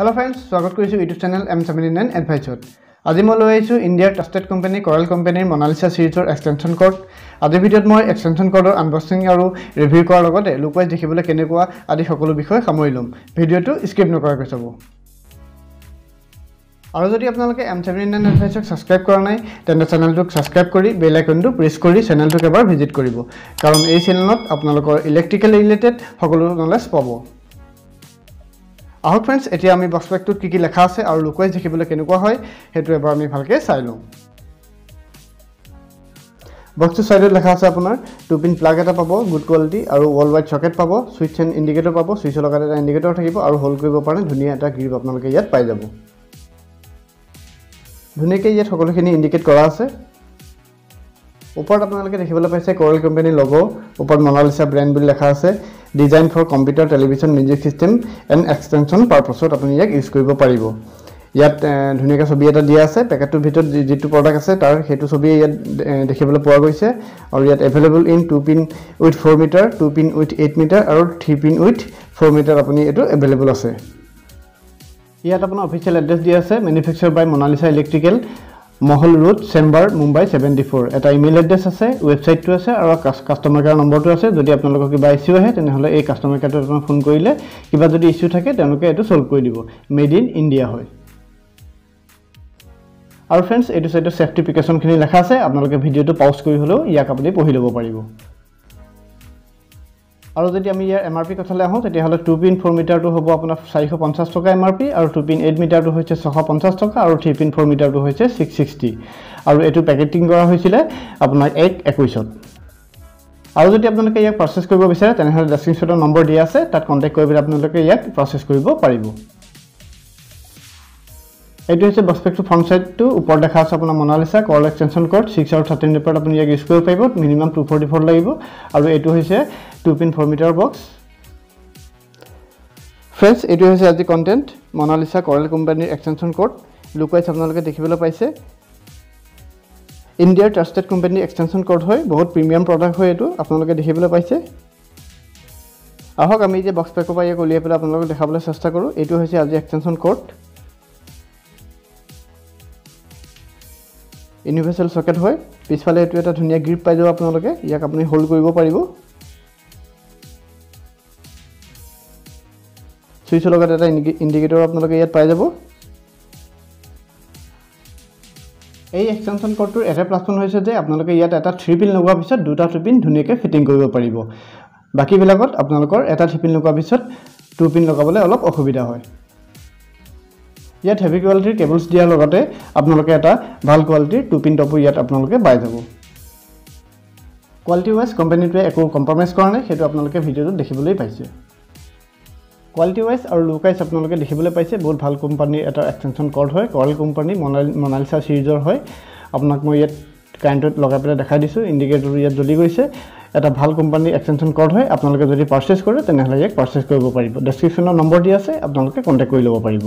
Hello friends স্বাগত কৰিছোঁ YouTube channel M seventy nine এডভাইচত আজি মই লৈ আহিছোঁ ইণ্ডিয়াৰ ট্ৰাষ্টেড কোম্পানী কৰেল কোম্পানীৰ মনালিচা ছিৰিজৰ এক্সটেনশ্যন কৰ্ড আজিৰ ভিডিঅ'ত মই এক্সটেনশ্যন কৰ্ডৰ আনবক্সিং আৰু ৰিভিউ কৰাৰ লগতে লুকৱাইজ দেখিবলৈ কেনেকুৱা আদি সকলো বিষয় সামৰি ল'ম। ভিডিঅ'টো স্কিপ নকৰাকৈ চাব। আৰু যদি আপোনালোকে এম ছেভেণ্টি নাইন এডভাইচক ছাবস্ক্ৰাইব কৰা নাই তেন্তে চেনেলটোক ছাবস্ক্ৰাইব কৰি বেল আইকনটো প্ৰেছ কৰি চেনেলটোক এবাৰ ভিজিট কৰিব। কাৰণ এই চেনেলত আপোনালোকৰ ইলেক্ট্ৰিকেল ৰিলেটেড সকলো নলেজ পাব। আহক ফ্ৰেণ্ডছ এতিয়া আমি বক্স পেকটোত কি কি লেখা আছে আৰু লুকুৱাইজ দেখিবলৈ কেনেকুৱা হয় সেইটো এবাৰ আমি ভালকৈ চাই লওঁ। বক্সটোৰ ছাইডত লেখা আছে আপোনাৰ টু পিন প্লাগ এটা পাব গুড কোৱালিটি আৰু ৱৰ্ল্ড ৱাইড চকেট পাব ছুইচ এণ্ড ইণ্ডিকেটৰ পাব ছুইচৰ লগত এটা ইণ্ডিকেটৰ থাকিব আৰু হোল্ড কৰিব পাৰে ধুনীয়া এটা গ্ৰীপ আপোনালোকে ইয়াত পাই যাব। ধুনীয়াকৈ ইয়াত সকলোখিনি ইণ্ডিকেট কৰা আছে। ওপৰত আপোনালোকে দেখিবলৈ পাইছে কৰেল কোম্পানীৰ লগ' ওপৰত মনালিচা ব্ৰেণ্ড বুলি লেখা আছে। Design for computer television music system and extension পাৰ্পছত আপুনি ইয়াক ইউজ কৰিব পাৰিব। ইয়াত ধুনীয়াকৈ ছবি এটা দিয়া আছে। পেকেটটোৰ ভিতৰত যিটো প্ৰডাক্ট আছে তাৰ সেইটো ছবি ইয়াত দেখিবলৈ পোৱা গৈছে। আৰু ইয়াত available in two pin with four meter two pin with eight meter আৰু three pin with four meter আপুনি এইটো এভেইলেবল আছে। ইয়াত আপোনাৰ অফিচিয়েল এড্ৰেছ দিয়া আছে manufacture by Monalisa electrical Mahal road chamber Mumbai seventy four. এটা ইমেইল এড্ৰেছ আছে ৱেবছাইটটো আছে আৰু কাষ্টমাৰ কেয়াৰ নম্বৰটো আছে। যদি আপোনালোকৰ কিবা ইছ্যু আহে তেনেহ'লে এই কাষ্টমাৰ কেয়াৰটোত আপোনাক ফোন কৰিলে। কিবা যদি ইছ্যু থাকে তেওঁলোকে এইটো ছল্ভ কৰি দিব। মেড ইন ইণ্ডিয়া হয়। আৰু ফ্ৰেণ্ডছ এইটো চাইডত ছেফটিফিকেশ্যনখিনি লেখা আছে। আপোনালোকে ভিডিঅ'টো পাউজ কৰি হ'লেও ইয়াক আপুনি পঢ়ি ল'ব পাৰিব। আৰু যদি আমি ইয়াৰ এম আৰ পি কথালৈ আহোঁ তেতিয়াহ'লে টু পিন ফ'ৰ মিটাৰটো হ'ব আপোনাৰ চাৰিশ পঞ্চাছ টকা এম আৰ পি আৰু টু পিন এইট মিটাৰটো হৈছে ছশ পঞ্চাছ টকা আৰু থ্ৰী পিন ফ'ৰ মিটাৰটো হৈছে ছিক্স ছিক্সটি আৰু এইটো পেকেটিং কৰা হৈছিলে আপোনাৰ এক একৈছত আৰু যদি আপোনালোকে ইয়াক প্ৰচেছ কৰিব বিচাৰে তেনেহ'লে ডেছক্ৰিপশ্যনৰ নম্বৰ দিয়া আছে তাত কণ্টেক্ট কৰি পেলাই আপোনালোকে ইয়াক প্ৰচেছ কৰিব পাৰিব। এইটো হৈছে বক্সপেকটো ফ্ৰণ্ট চাইডটো ওপৰত দেখা আছে আপোনাৰ মনালিচা কল এক্সটেনশ্যন কৰ্ড ছিক্স আৰু থাৰ্টিন পেপাৰত আপুনি ইয়াক ইউজ কৰিব পাৰিব। মিনিমাম টু ফৰ্টি ফ'ৰ লাগিব। আৰু এইটো হৈছে two pin four meter box friends এইটো হৈছে আজি কণ্টেণ্ট মনালিচা কৰেল কোম্পানীৰ এক্সটেনশ্যন কৰ্ড লুকুৱাইজ আপোনালোকে দেখিবলৈ পাইছে। ইণ্ডিয়াৰ ট্ৰাষ্টেড কোম্পানীৰ এক্সটেনশ্যন কৰ্ড হয়। বহুত প্ৰিমিয়াম প্ৰডাক্ট হয় এইটো। আপোনালোকে দেখিবলৈ পাইছে। আহক আমি এতিয়া বক্স পেকৰ পৰা ইয়াক উলিয়াই পেলাই আপোনালোকক দেখাবলৈ চেষ্টা কৰোঁ। এইটো হৈছে আজি এক্সটেনশ্যন কৰ্ড ইউনিভাৰ্চেল চকেট হয়। পিছফালে এইটো এটা ধুনীয়া গ্ৰীপ পাই যাব আপোনালোকে। ইয়াক আপুনি হোল্ড কৰিব পাৰিব। চুইচৰ লগত এটা ইণ্ডিকেটৰ আপোনালোকে ইয়াত পাই যাব। এই এক্সটেনশ্যন কৰ্ডটোৰ এটা প্লাছ পইণ্ট হৈছে যে আপোনালোকে ইয়াত এটা থ্ৰী পিন লগোৱাৰ পিছত দুটা থ্ৰী পিন ধুনীয়াকৈ ফিটিং কৰিব পাৰিব। বাকীবিলাকত আপোনালোকৰ এটা থ্ৰী পিন লগোৱাৰ পিছত টু পিন লগাবলৈ অলপ অসুবিধা হয়। ইয়াত হেভি কোৱালিটিৰ কেবলছ দিয়াৰ লগতে আপোনালোকে এটা ভাল কোৱালিটিৰ টু পিন টপো ইয়াত আপোনালোকে পাই যাব। কোৱালিটি ৱাইজ কোম্পানীটোৱে একো কম্প্ৰমাইজ কৰা নাই সেইটো আপোনালোকে ভিডিঅ'টোত দেখিবলৈ পাইছে। কোৱালিটি ৱাইজ আৰু লুক ৱাইজ আপোনালোকে দেখিবলৈ পাইছে বহুত ভাল কোম্পানীৰ এটা এক্সটেনশ্যন কৰ্ড হয় কৰেল কোম্পানী মনালি মনালিচা ছিৰিজৰ হয়। আপোনাক মই ইয়াত কাৰেণ্টত লগাই পেলাই দেখাই দিছোঁ ইণ্ডিকেটৰ ইয়াত জ্বলি গৈছে। এটা ভাল কোম্পানীৰ এক্সটেনশ্যন কৰ্ড হয় আপোনালোকে যদি পাৰ্চেছ কৰে তেনেহ'লে ইয়াক পাৰ্চেছ কৰিব পাৰিব। ডেছক্ৰিপশ্যনৰ নম্বৰ দি আছে আপোনালোকে কণ্টেক্ট কৰি ল'ব পাৰিব।